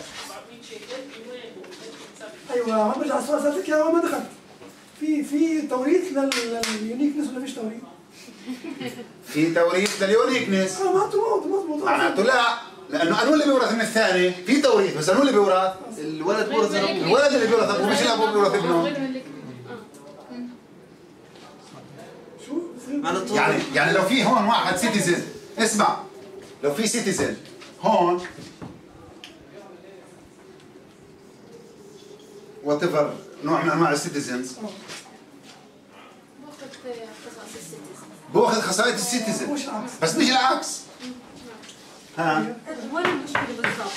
أيوه عم برجع السؤال سالتك يا ما دخلت. في في توريث لل- لل uniqueness ولا فيش توريث؟ في توريث لل uniqueness. آه مضبوط مضبوط معناته لا لأنه انو اللي بيورث من الثاني. في توريث بس انو اللي بيورث؟ الولد ورث من أبوه. الولد اللي بيورث ابوه مش الابو بيورث ابنه. شو؟ يعني يعني لو في هون واحد citizen اسمع. لو في citizen هون. whatever نوع من أنواع ال citizens باخذ خصائص ال citizen بس مش العكس. ها؟ وين المشكلة بالضبط؟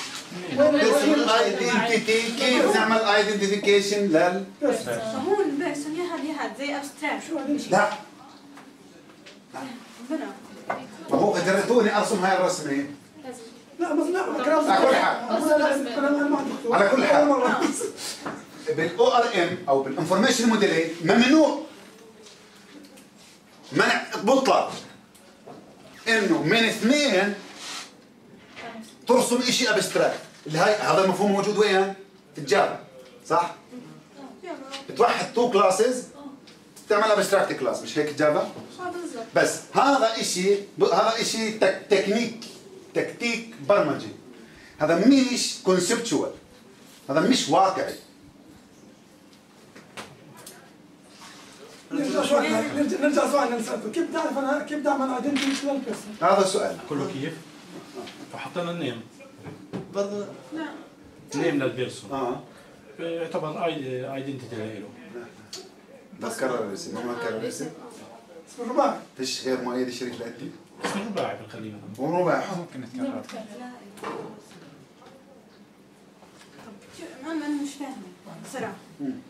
ال identity كيف نعمل identification لل؟ فهو ال person يا هاد يا هاد زي abstract عليك؟ لا هو قدرتوني أرسم هاي الرسمة. لازم لا بس لا كلام على كل حال. على كل حال. بال ORM أو بال information modeling ممنوع منع مطلق إنه من اثنين ترسم شيء abstract. اللي هاي هذا المفهوم موجود وين؟ في الجافا صح؟ بتوحد two classes تعمل abstract class مش هيك الجافا؟ آه بالضبط. بس هذا شيء هذا شيء تك تكنيك تكتيك برمجي. هذا مش conceptual هذا مش واقعي. نرجع شوي نرجع سؤالنا سالته كيف بدي اعرف أنا كيف بدي اعمل identity لل person؟ هذا السؤال كله كيف؟ فحطينا ال name. برضه. name لل person. آه. يعتبر ايدنتيتي له بس كرر الاسم ما كرر الاسم اسم الرباعي فيش غير مؤيد الشريك الأدبي اسمه رباعي بنخليه ورباع ممكن نتكرر أنا أنا مش فاهمة. بصراحه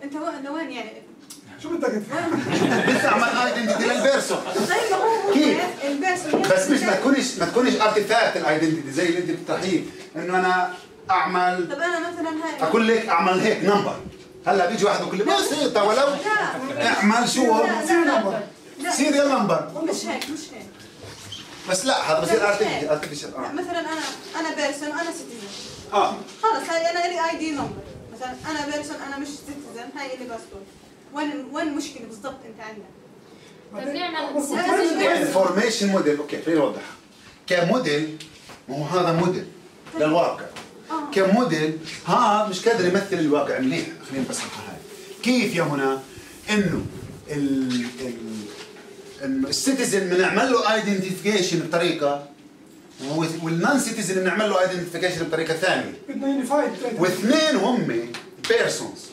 أنت وين لوين يعني؟ شو بدك؟ بدي اعمل ايدنتيتي للبيرسون طيب هو كيف؟ البيرسون بس مش ما تكونش ما تكونش ارتفاكت الايدنتيتي زي اللي أنت بتطرحيه إنه أنا اعمل طب أنا مثلا هاي أقول لك أعمل هيك number هلا بيجي واحد بيقول لي بسيطه ولو اعمل شو serial number. مش هيك مش هيك. بس لا هذا بصير artificial. artificial لا آه مثلا أنا أنا person وأنا citizen. آه. خلص هاي أنا لي ID number. مثلا أنا person أنا مش citizen هاي اللي باسبور. وين وين المشكلة بالضبط أنت عندك؟ طيب نعمل information model okay خليني اوضحها كموديل ما هو هذا موديل. للواقع. كموديل هذا مش قادر يمثل الواقع مليح خلينا بس هاي. كيف يا هنا إنه ال ال إنه ال citizen بنعمل له identification بطريقة وال non citizen بنعمل له identification بطريقة ثانية. بدنا unified واثنين هم persons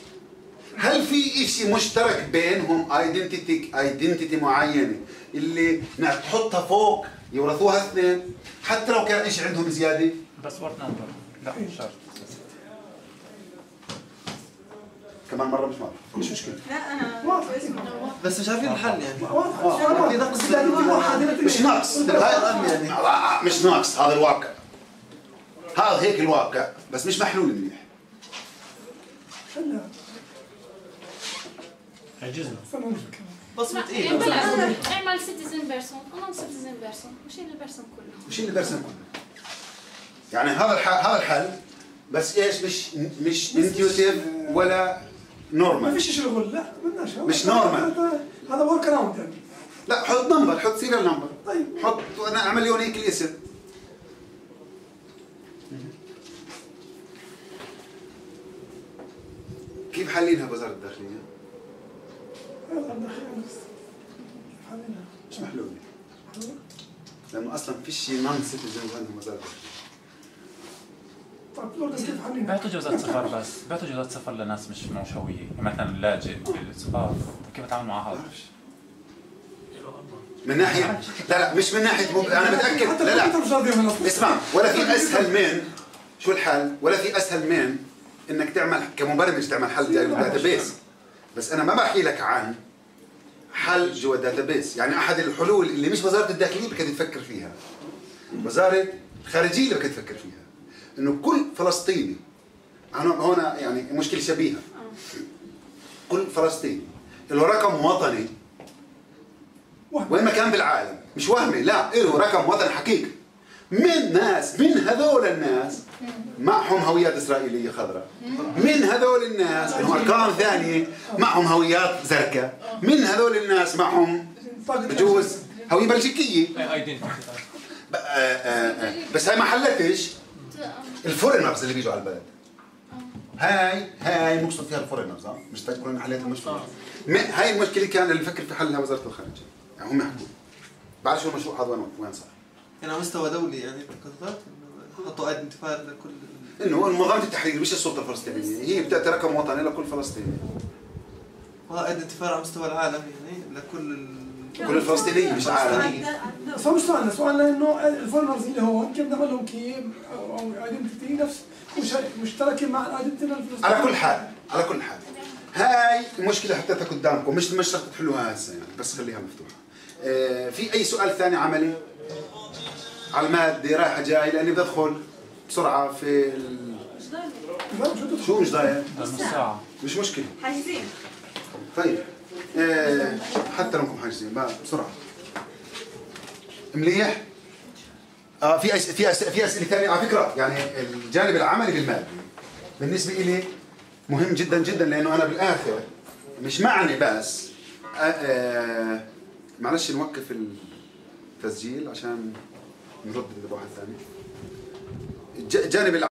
هل في شيء مشترك بينهم identity identity معينة اللي تحطها فوق يورثوها اثنين؟ حتى لو كان إيش عندهم زيادة. passport number لا مش شرط. كمان مرة مش مره مش مشكلة. لا أنا بس مش عارفين الحل يعني. آه. في نقص مش ناقص. هاي- يعني. مش ناقص. هذا الواقع. هذا هيك الواقع. بس مش محلول منيح. عجزنا. بالعكس اعمل citizen person و non citizen person وشيل ال person كله. وشيل ال person كله. يعني هذا الحل هذا الحل بس إيش؟ مش مش intuitive ولا ما normal فيش شغل لا بدناش مش normal. هذا- work around يعني. لا حط number حط serial number طيب. حط أنا أعمل لي هيك الاسم كيف حالينها بوزارة الداخلية؟ بس حلينا مش محلولة لأنه أصلا فيش نون سيتيزنز عندهم وزارة الداخلية. بيعطوا جوازات سفر بس. بيعطوا جوازات سفر لناس مش معوش هوية مثلا لاجئ سفار كيف أتعامل مع هذا؟ من ناحية لا لا مش من ناحية مب... أنا متأكد. حتى لا لا. اسمع ولا في أسهل من شو الحل؟ ولا في أسهل من إنك تعمل كمبرمج تعمل حل database بس أنا ما بحكي لك عن حل جوا database يعني أحد الحلول اللي مش وزارة الداخلية بدك تفكر فيها. وزارة الخارجيه اللي بدك تفكر فيها. انه كل فلسطيني أنا هنا يعني مشكلة شبيهة. كل فلسطيني. له رقم وطني. وين ما كان بالعالم. مش وهمي لا له رقم وطني حقيقي. من ناس من هذول الناس معهم هويات إسرائيلية خضراء. من هذول الناس لهم أرقام ثانية معهم هويات زرقاء من هذول الناس معهم بجوز هوية بلجيكية. آه، آه، آه. بس هاي ما حلتش. ال foreigners اللي بيجوا على البلد. هاي هاي مقصود فيها ال foreigners ها؟ مش تقول ان حليت المشروع م- هاي المشكلة كان اللي فكر في حلها وزارة الخارجية. يعني هم يحكوا بعد شو المشروع هذا وين وين صار. يعني على مستوى دولي يعني إنه حطوا identifier لكل إنه منظمه التحرير مش السلطة الفلسطينية. هي بتعطي رقم وطني لكل فلسطيني. وهذا identifier على مستوى العالم يعني لكل. كل الفلسطينيين مش عالم بس هو مش سؤالنا سؤالنا إنه ال foreigners اللي هون كيف نعمل لهم key أو identity نفس مش- مشتركه مع ال identity على كل حال على كل حال. هاي المشكلة حطيتها قدامكم مش مش شرط تحلوها هسه يعني بس خليها مفتوحة. آه في أي سؤال ثاني عملي؟ على المادة رايحة جاي لأني بدي أدخل بسرعة في ال... شو مش ضايع؟ نص ساعة. مش مشكلة. حاجزين. طيب. آه حتى لو انكم حاجزين بقى بسرعة. مليح؟ آه في أس... في أس... في أسئلة ثانية على فكرة يعني الجانب العملي بالمادي بالنسبة لي مهم جدا جدا لأنه أنا بالآخر مش معني بس آه آه معلش نوقف التسجيل عشان نرد لواحد ثاني. الج- الجانب الع-